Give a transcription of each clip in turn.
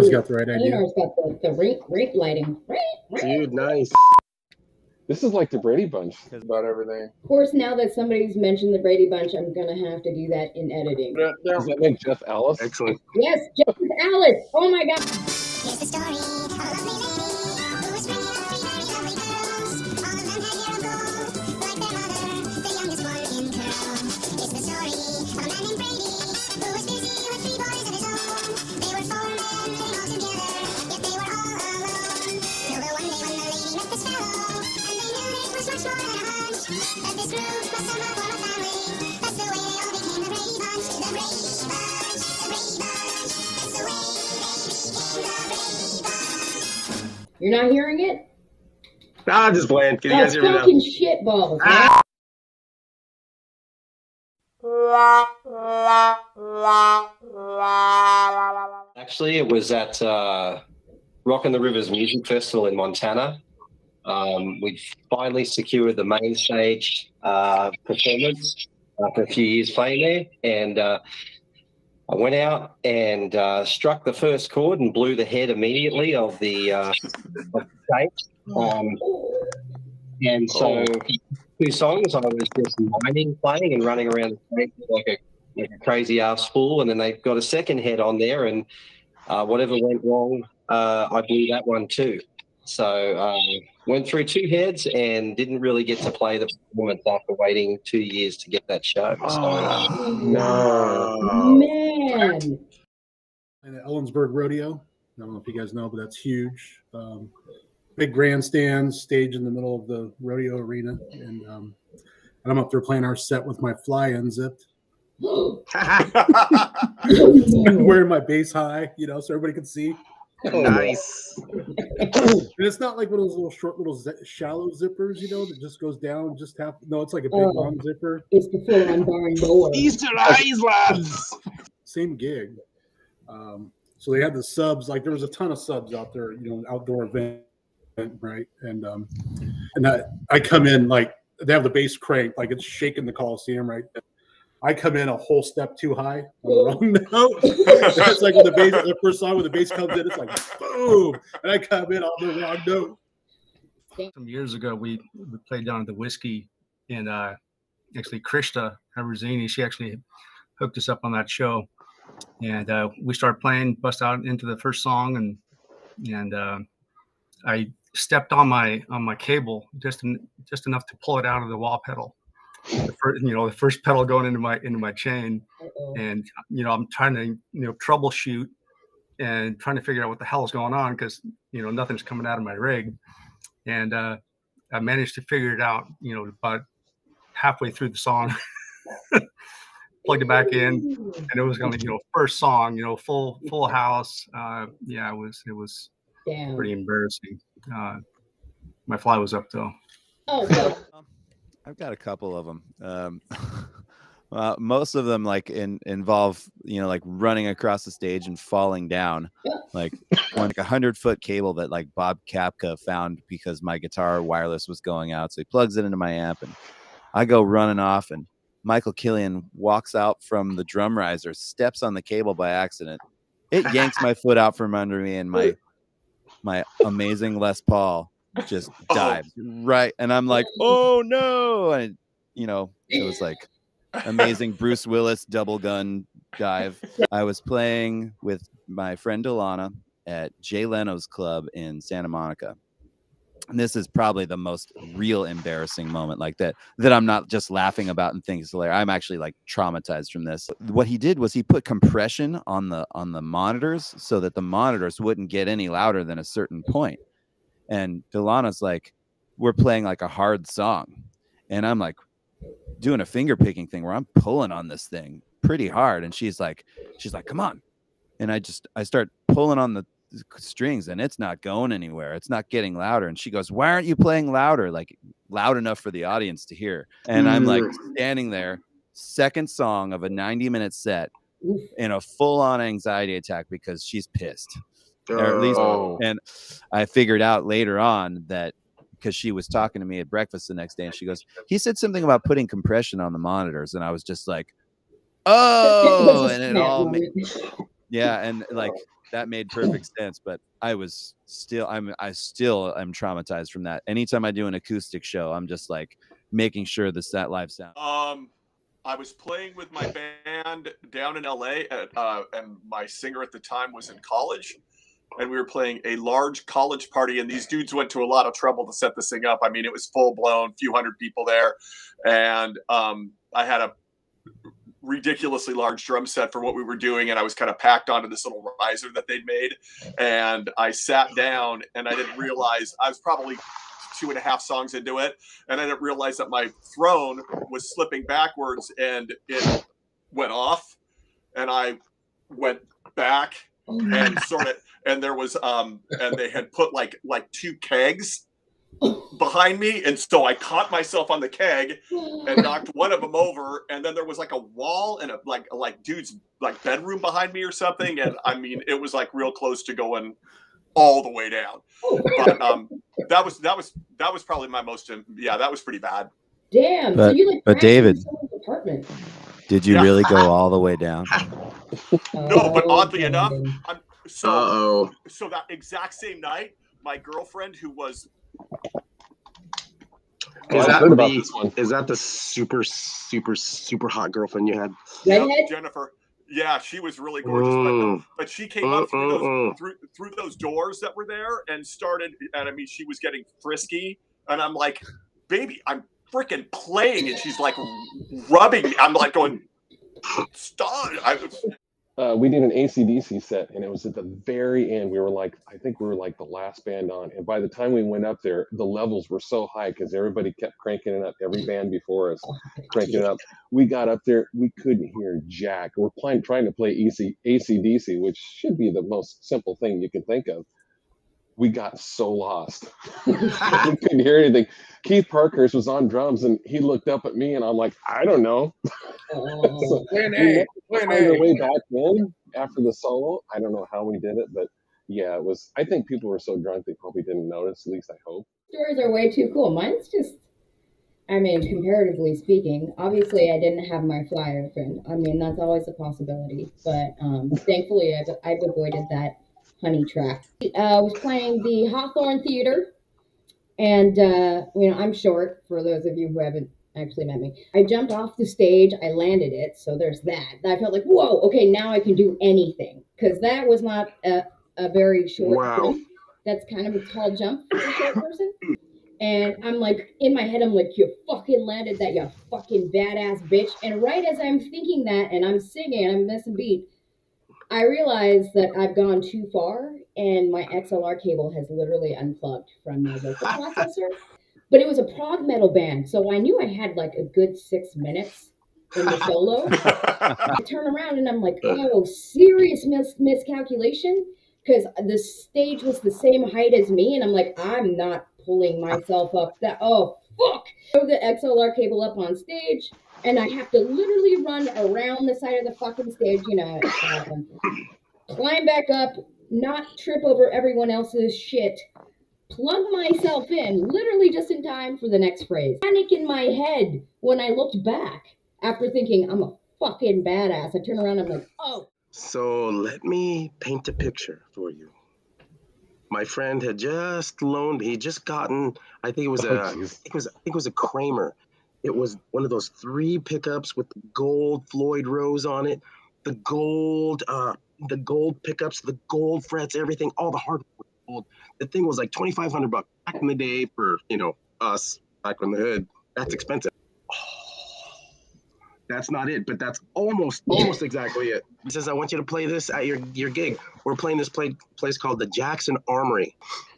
He's got the right idea. Leonard's got the, the rink, rink lighting. Rink, rink. Dude, nice. This is like the Brady Bunch about everything. Of course, now that somebody's mentioned the Brady Bunch, I'm gonna have to do that in editing. Yeah, yeah. Does that make Jeff Alice? Excellent. Yes, Justice Alice. Oh my God. Here's the story of a lady who was bringing up three very lovely girls. All of them had hair of gold, like their mother, the youngest one in curl. You're not hearing it? i'm just bland. Can you guys That's hear me now? fucking shit balls. Ah! Actually, it was at uh, Rockin' the Rivers Music Festival in Montana. Um, we finally secured the main stage uh, performance after a few years playing there, and uh, I went out and uh, struck the first chord and blew the head immediately of the, uh, of the stage. Um, and so, two songs, I was just mining, playing, and running around the stage like a like a crazy ass fool, and then they got a second head on there, and uh, whatever went wrong, uh, I blew that one too. So um, went through two heads and didn't really get to play the performance after waiting two years to get that show. So, Oh, No. Man. And the Ellensburg Rodeo. I don't know if you guys know, but that's huge. Um, big grandstand, stage in the middle of the rodeo arena, and um, and I'm up there playing our set with my fly unzipped, wearing my bass high, you know, so everybody can see. nice. And it's not like one of those little short, little zi- shallow zippers, you know, that just goes down just half. No, it's like a big Oh. long zipper. It's the full on barn door. Easter eyes, lads. Same gig. Um, so they had the subs. Like there was a ton of subs out there, you know, an outdoor event, right? And um, and I, I come in like they have the bass crank, like it's shaking the Coliseum, right? I come in a whole step too high on the wrong note. it's like when the bass, the first song when the bass comes in, it's like boom, and I come in on the wrong note. some years ago we, we played down at the whiskey and uh actually Krista Havarzini, she actually hooked us up on that show and uh we started playing bust out into the first song and and uh i stepped on my on my cable just just enough to pull it out of the wah pedal. The first, you know the first pedal going into my into my chain. And you know i'm trying to you know troubleshoot and trying to figure out what the hell is going on because you know nothing's coming out of my rig. And uh i managed to figure it out you know about halfway through the song plugged it back in and it was gonna you know first song you know full full house uh yeah it was it was Damn. pretty embarrassing uh my fly was up though Oh, well, I've got a couple of them. Um, uh, most of them like in, involve you know like running across the stage and falling down, like on like a hundred foot cable that like Bob Kapka found because my guitar wireless was going out. So he plugs it into my amp and I go running off and Michael Killian walks out from the drum riser, steps on the cable by accident. It yanks my foot out from under me and my my amazing Les Paul just oh. dives right and i'm like oh. oh no. And you know it was like amazing bruce willis double gun dive. I was playing with my friend delana at jay leno's club in santa monica and this is probably the most real embarrassing moment like that that i'm not just laughing about and think it's hilarious i'm actually like traumatized from this what he did was he put compression on the on the monitors so that the monitors wouldn't get any louder than a certain point and Delana's like, we're playing like a hard song. And I'm like doing a finger picking thing where I'm pulling on this thing pretty hard. And she's like, she's like, come on. And I just I start pulling on the strings and it's not going anywhere. It's not getting louder. And she goes, Why aren't you playing louder? Like loud enough for the audience to hear. And I'm like mm. standing there, second song of a 90 minute set in a full on anxiety attack because she's pissed or at least Oh. and i figured out later on that because she was talking to me at breakfast the next day and she goes he said something about putting compression on the monitors and i was just like oh and it all ma- yeah and like that made perfect sense. But I was still, I'm, I still am traumatized from that. Anytime I do an acoustic show, I'm just like making sure the set live sound. Um, I was playing with my band down in LA, at, uh, and my singer at the time was in college, and we were playing a large college party. And these dudes went to a lot of trouble to set this thing up. I mean, it was full blown, few hundred people there, and um, I had a ridiculously large drum set for what we were doing and i was kind of packed onto this little riser that they'd made. And i sat down and i didn't realize i was probably two and a half songs into it and i didn't realize that my throne was slipping backwards and it went off and i went back and sort of and there was um and they had put like like two kegs behind me and so i caught myself on the keg and knocked one of them over and then there was like a wall and a like like dude's like bedroom behind me or something and i mean it was like real close to going all the way down but um that was that was that was probably my most yeah that was pretty bad Damn. so But- you like but David- Did you Yeah. really go all the way down? no but Oh, oddly enough i'm so Uh-oh. so that exact same night my girlfriend who was Is that the this one. is that the super super super hot girlfriend you had? Redhead? Yep, Jennifer. Yeah, she was really gorgeous, but, Mm. but she came up through mm, those Mm-mm-mm. through, through those doors that were there and started. And I mean, she was getting frisky, and I'm like, "Baby, I'm freaking playing," and she's like rubbing me. I'm like going, "Stop!" I, uh, we did an ACDC set, and it was at the very end. We were like, I think we were like the last band on. And by the time we went up there, the levels were so high because everybody kept cranking it up. Every band before us cranking it up. We got up there, we couldn't hear Jack. We're playing, trying to play EC, ACDC, which should be the most simple thing you can think of. We got so lost. we couldn't hear anything. Keith Parkhurst was on drums, and he looked up at me, and I'm like, I don't know. Oh. We never found our way back in after the solo. I don't know how we did it, but yeah, it was. I think people were so drunk they probably didn't notice. At least I hope. Stories are way too cool. Mine's just, I mean, comparatively speaking, obviously I didn't have my flyer friend. I mean, that's always a possibility, but um, thankfully I've, I've avoided that honey trap. Uh, I was playing the Hawthorne Theater, and uh, you know I'm short. For those of you who haven't actually met me, I jumped off the stage. I landed it, so there's that. I felt like, whoa, okay, now I can do anything because that was not a, a very short. Wow. jump. That's kind of a tall jump for a short person. And I'm like, in my head, I'm like, you fucking landed that, you fucking badass bitch. And right as I'm thinking that, and I'm singing, I'm missing beat, I realized that I've gone too far, and my XLR cable has literally unplugged from my vocal processor. But it was a prog metal band, so I knew I had like a good six minutes in the solo. I turn around and I'm like, oh, serious mis- miscalculation? Because the stage was the same height as me, and I'm like, I'm not pulling myself up that. Oh, fuck! Throw the XLR cable up on stage, and I have to literally run around the side of the fucking stage, you know, climb back up, not trip over everyone else's shit, plug myself in, literally just in time for the next phrase. Panic in my head when I looked back after thinking I'm a fucking badass. I turn around, and I'm like, oh, So let me paint a picture for you. My friend had just loaned. He just gotten. I think it was oh, a. Oh, I think it was. I think it was a Kramer. It was one of those three pickups with gold Floyd Rose on it, the gold, uh, the gold pickups, the gold frets, everything, all the hardware gold. The thing was like twenty five hundred bucks back in the day for you know us back in the hood. That's expensive. That's not it, but that's almost almost exactly it. He says, "I want you to play this at your your gig. We're playing this play, place called the Jackson Armory."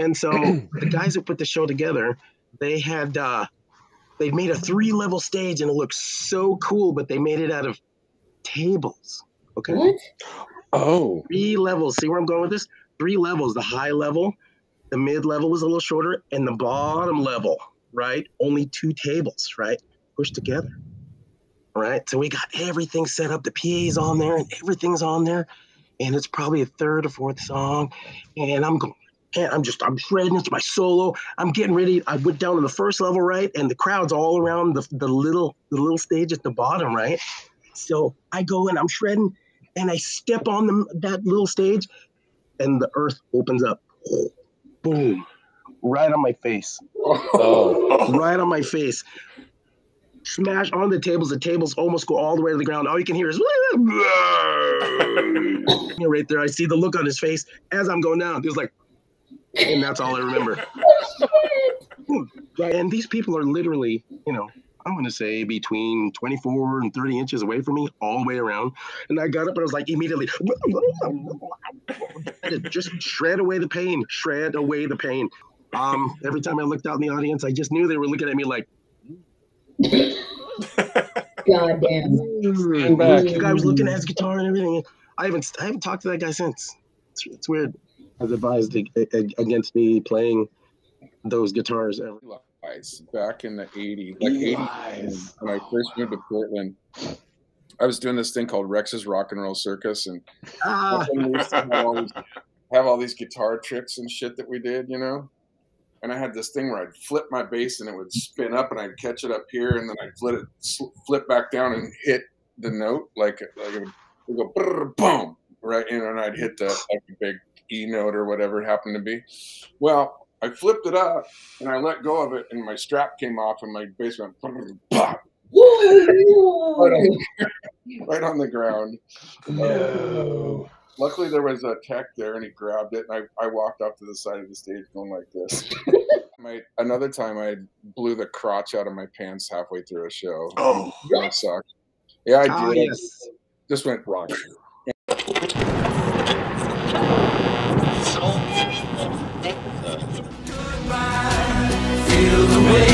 And so the guys that put the show together, they had uh, they made a three level stage, and it looks so cool. But they made it out of tables. Okay, what? Oh, three levels. See where I'm going with this? Three levels. The high level, the mid level was a little shorter, and the bottom level, right? Only two tables, right? Pushed together. Right. So we got everything set up. The PA's on there and everything's on there. And it's probably a third or fourth song. And I'm going, and I'm just, I'm shredding. It's my solo. I'm getting ready. I went down to the first level, right? And the crowd's all around the, the little, the little stage at the bottom, right? So I go and I'm shredding and I step on the, that little stage and the earth opens up. Boom. Right on my face. Oh, Right on my face. Smash on the tables. The tables almost go all the way to the ground. All you can hear is right there. I see the look on his face as I'm going down. He was like, and that's all I remember. Right. And these people are literally, you know, I'm going to say between 24 and 30 inches away from me, all the way around. And I got up and I was like, immediately, just shred away the pain, shred away the pain. Um, every time I looked out in the audience, I just knew they were looking at me like, God damn. back. the guy was looking at his guitar and everything. I haven't, I haven't talked to that guy since. It's, it's weird. Advised ag- ag- against me playing those guitars ever. Back in the 80s, like 80 Eli's. when I first moved to Portland. I was doing this thing called Rex's Rock and Roll Circus, and Ah, that's when we used to have all, these, have all these guitar tricks and shit that we did, you know. And I had this thing where I'd flip my bass and it would spin up, and I'd catch it up here, and then I'd flip it, flip back down and hit the note like like it would, it would go brrr, boom right, you know, and I'd hit the like a big E note or whatever it happened to be. Well, I flipped it up and I let go of it, and my strap came off, and my bass went pop, right, no. on, right on the ground. no. Luckily, there was a tech there, and he grabbed it, and I, I walked off to the side of the stage going like this. my another time, I blew the crotch out of my pants halfway through a show. Oh. that sucked. Yeah, I Ah, did. I yes. just went Rock. feel the way